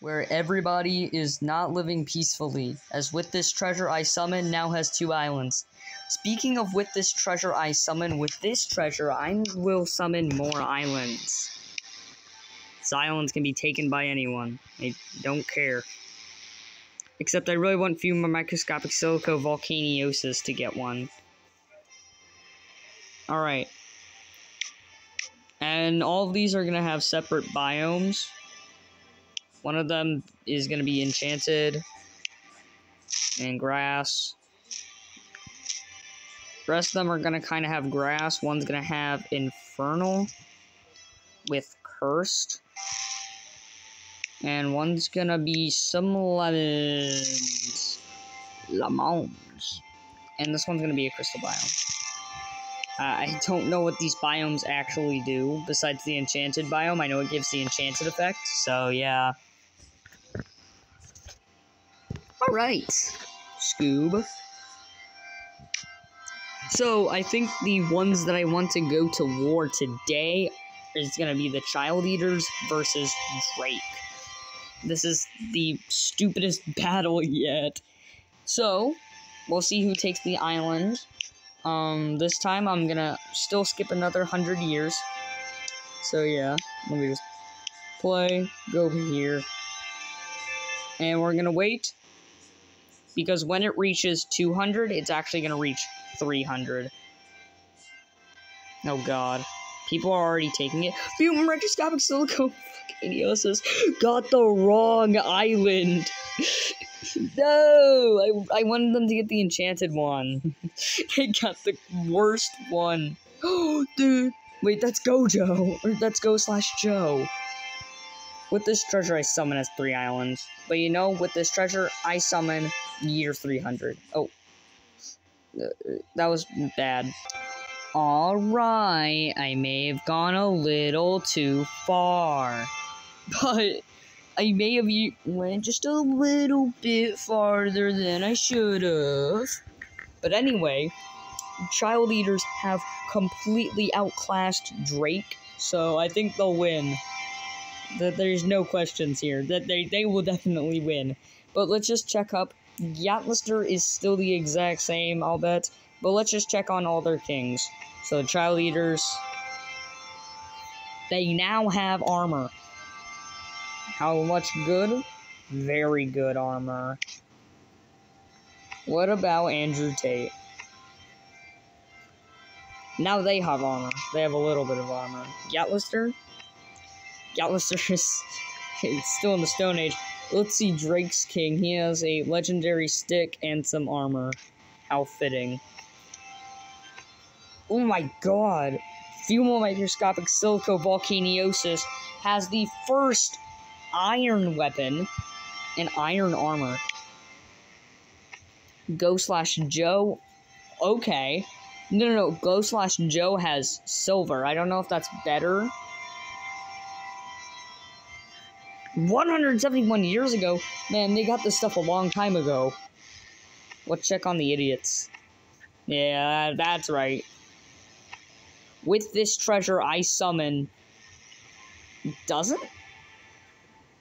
where everybody is not living peacefully, as with this treasure I summon now has two islands. Speaking of with this treasure I summon, with this treasure I will summon more islands. These islands can be taken by anyone. I don't care. Except I really want Fuma Microscopic Silico Volcaniosis to get one. Alright. And all of these are going to have separate biomes. One of them is going to be enchanted and grass. The rest of them are going to kind of have grass. One's going to have infernal with cursed. And one's going to be some lemons. Lemons. And this one's going to be a crystal biome. Uh, I don't know what these biomes actually do, besides the enchanted biome. I know it gives the enchanted effect, so yeah. Alright, Scoob. So, I think the ones that I want to go to war today is going to be the Child Eaters versus Drake. This is the stupidest battle yet. So, we'll see who takes the island. Um, this time I'm gonna still skip another hundred years. So yeah, let me just play, go here. And we're gonna wait because when it reaches 200, it's actually gonna reach 300. Oh god. People are already taking it. Fume microscopic silicone idiosis got the wrong island. no, I, I wanted them to get the enchanted one. they got the worst one. Oh, dude. Wait, that's Gojo. Or that's Go slash Joe. With this treasure, I summon as three islands. But you know, with this treasure, I summon year 300. Oh. That was bad. Alright, I may have gone a little too far. But I may have went just a little bit farther than I should have. But anyway, Child Eaters have completely outclassed Drake, so I think they'll win. That there's no questions here. That they, they will definitely win. But let's just check up. Gatlister is still the exact same, I'll bet. But let's just check on all their kings. So the Child Eaters, they now have armor. How much good? Very good armor. What about Andrew Tate? Now they have armor. They have a little bit of armor. Gatlister? Gatlister is still in the Stone Age. Let's see Drake's King. He has a legendary stick and some armor. How fitting. Oh my god. Fumal microscopic silico volcaniosis has the first iron weapon and iron armor. Go slash Joe. Okay. No, no, no. Go slash Joe has silver. I don't know if that's better. 171 years ago? Man, they got this stuff a long time ago. Let's check on the idiots. Yeah, that's right. With this treasure, I summon... Doesn't?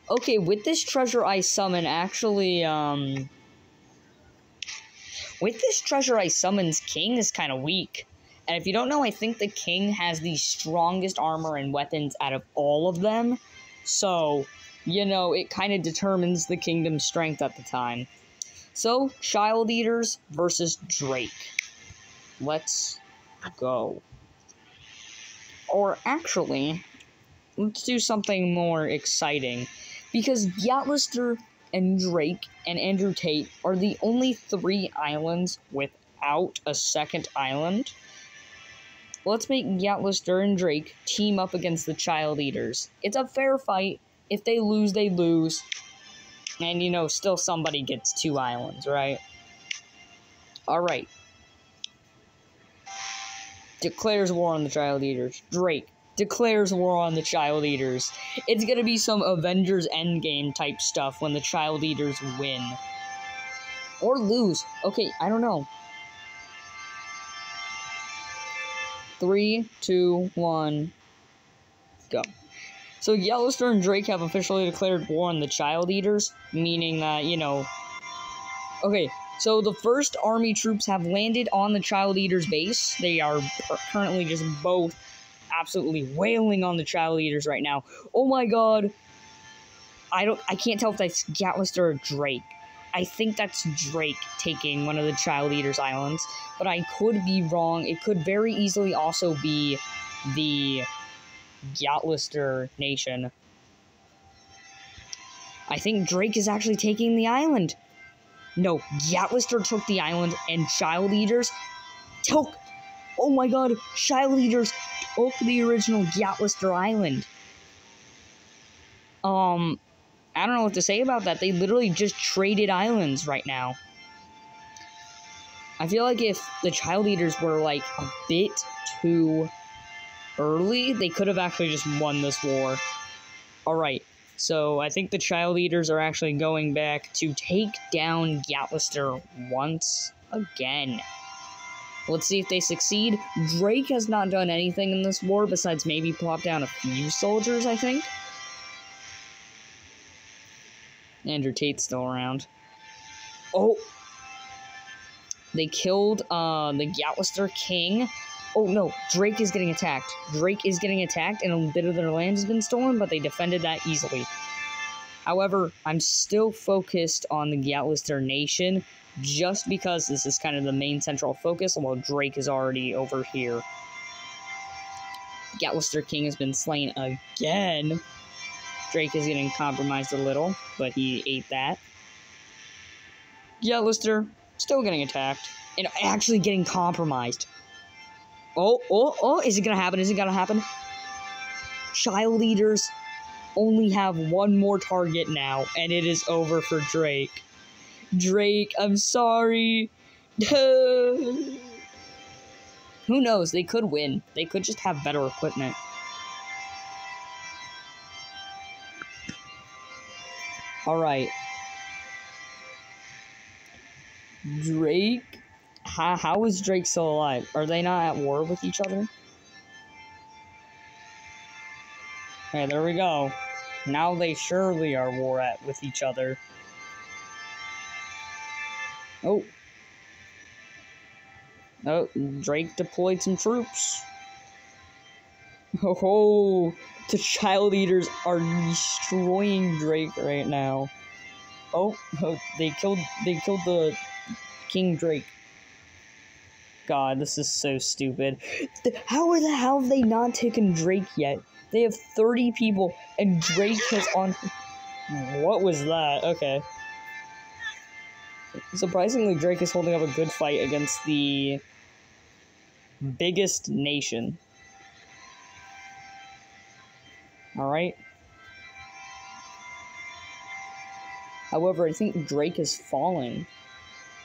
Okay, with this treasure I summon, actually, um... With this treasure I summons, King is kind of weak. And if you don't know, I think the King has the strongest armor and weapons out of all of them. So, you know, it kind of determines the kingdom's strength at the time. So, Child Eaters versus Drake. Let's go. Or actually, let's do something more exciting because Gatlister and Drake and Andrew Tate are the only three islands without a second island. Let's make Gatlister and Drake team up against the Child Eaters. It's a fair fight. If they lose, they lose. And, you know, still somebody gets two islands, right? Alright. Declares war on the Child Eaters. Drake, declares war on the Child Eaters. It's gonna be some Avengers Endgame type stuff when the Child Eaters win. Or lose. Okay, I don't know. Three, two, one, go. So Yellowstone and Drake have officially declared war on the Child Eaters, meaning that, you know. Okay, so the first army troops have landed on the Child Eaters base. They are currently just both absolutely wailing on the Child Eaters right now. Oh my god. I don't I can't tell if that's Gatlister or Drake. I think that's Drake taking one of the Child Eaters Islands, but I could be wrong. It could very easily also be the Gatlister Nation. I think Drake is actually taking the island. No, Gatlister took the island, and Child Eaters took. Oh my god, Child Eaters took the original Gatlister Island. Um, I don't know what to say about that. They literally just traded islands right now. I feel like if the Child Eaters were like a bit too early, they could have actually just won this war. Alright, so I think the Child Eaters are actually going back to take down Gatlister once again. Let's see if they succeed. Drake has not done anything in this war besides maybe plop down a few soldiers, I think. Andrew Tate's still around. Oh! They killed uh, the Gatlister King. Oh no, Drake is getting attacked. Drake is getting attacked, and a bit of their land has been stolen, but they defended that easily. However, I'm still focused on the Gatlister Nation, just because this is kind of the main central focus, while Drake is already over here. Gatlister King has been slain again. Drake is getting compromised a little, but he ate that. Gatlister still getting attacked and actually getting compromised. Oh, oh, oh, is it gonna happen? Is it gonna happen? Child Eaters only have one more target now, and it is over for Drake. Drake, I'm sorry. Who knows? They could win. They could just have better equipment. Alright. Drake? How, how is Drake still alive? Are they not at war with each other? Okay, there we go. Now they surely are war at with each other. Oh. Oh, Drake deployed some troops. Oh, ho. the child eaters are destroying Drake right now. Oh, oh, they killed they killed the King Drake. God, this is so stupid. How are the hell have they not taken Drake yet? They have 30 people and Drake has on What was that? Okay. Surprisingly, Drake is holding up a good fight against the biggest nation. Alright? However, I think Drake is falling.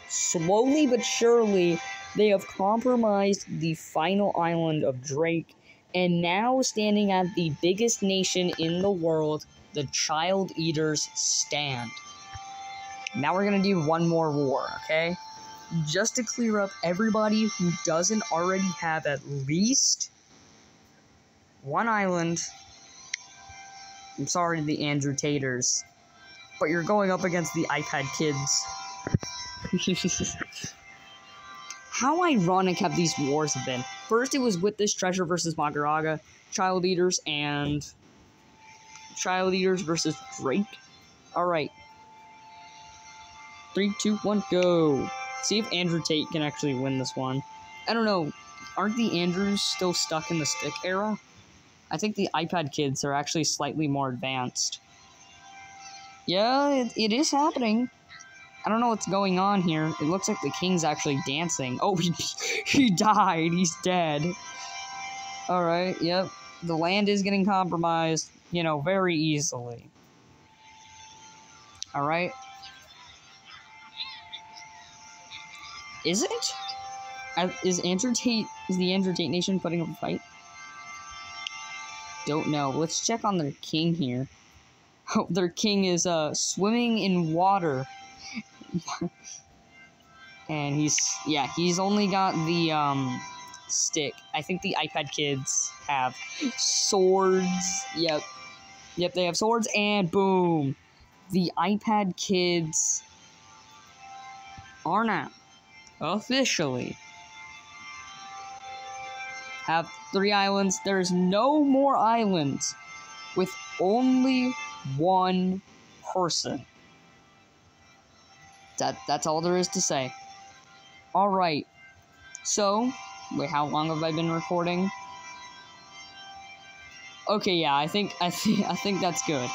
Slowly but surely, they have compromised the final island of Drake, and now standing at the biggest nation in the world, the Child Eaters stand. Now we're gonna do one more war, okay? Just to clear up everybody who doesn't already have at least one island I'm sorry to the Andrew Taters, but you're going up against the iPad kids. How ironic have these wars been? First, it was with this treasure versus Magaraga, Child Eaters, and Child Eaters versus Drake. Alright. Three, two, one, go. See if Andrew Tate can actually win this one. I don't know. Aren't the Andrews still stuck in the stick era? I think the iPad kids are actually slightly more advanced. Yeah, it, it is happening. I don't know what's going on here. It looks like the king's actually dancing. Oh, he, he died. He's dead. Alright, yep. The land is getting compromised, you know, very easily. Alright. Is it? Is Andrew Tate, is the Andrew Tate Nation putting up a fight? don't know. Let's check on their king here. Oh, their king is uh swimming in water. and he's yeah, he's only got the um stick. I think the iPad kids have swords. Yep. Yep, they have swords, and boom. The iPad kids are now officially have three islands. There's no more islands with only one person. That that's all there is to say. All right. So, wait, how long have I been recording? Okay, yeah, I think I think I think that's good.